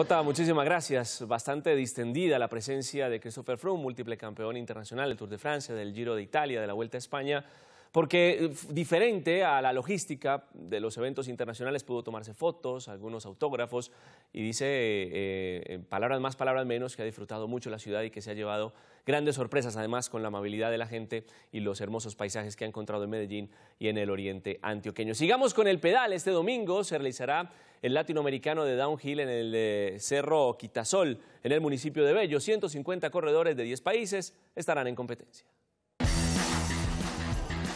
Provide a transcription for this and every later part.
Jota, muchísimas gracias. Bastante distendida la presencia de Christopher Froome, múltiple campeón internacional del Tour de Francia, del Giro de Italia, de la Vuelta a España porque eh, diferente a la logística de los eventos internacionales pudo tomarse fotos, algunos autógrafos y dice eh, palabras más, palabras menos que ha disfrutado mucho la ciudad y que se ha llevado grandes sorpresas además con la amabilidad de la gente y los hermosos paisajes que ha encontrado en Medellín y en el oriente antioqueño. Sigamos con el pedal. Este domingo se realizará el latinoamericano de downhill en el eh, Cerro Quitasol, en el municipio de Bello. 150 corredores de 10 países estarán en competencia.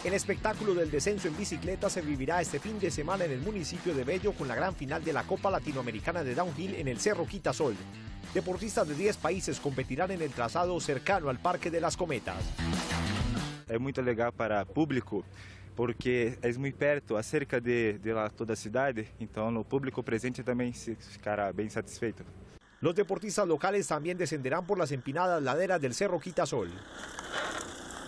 El espectáculo del descenso en bicicleta se vivirá este fin de semana en el municipio de Bello con la gran final de la Copa Latinoamericana de Downhill en el Cerro Quitasol. Deportistas de 10 países competirán en el trazado cercano al Parque de las Cometas. Es muy legal para el público porque es muy perto, acerca de, de la, toda la ciudad, entonces el público presente también se ficará bien satisfecho. Los deportistas locales también descenderán por las empinadas laderas del Cerro Quitasol.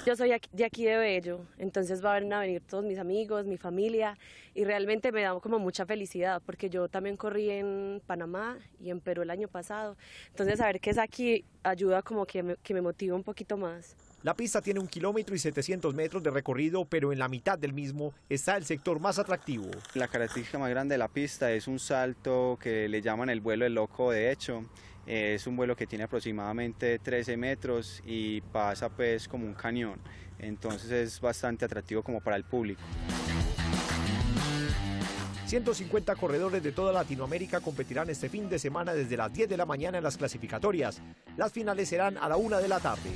Yo soy de aquí de Bello, entonces van a venir todos mis amigos, mi familia y realmente me da como mucha felicidad porque yo también corrí en Panamá y en Perú el año pasado, entonces saber que es aquí ayuda como que me, que me motiva un poquito más. La pista tiene un kilómetro y 700 metros de recorrido, pero en la mitad del mismo está el sector más atractivo. La característica más grande de la pista es un salto que le llaman el vuelo del loco, de hecho. Es un vuelo que tiene aproximadamente 13 metros y pasa pues como un cañón. Entonces es bastante atractivo como para el público. 150 corredores de toda Latinoamérica competirán este fin de semana desde las 10 de la mañana en las clasificatorias. Las finales serán a la 1 de la tarde.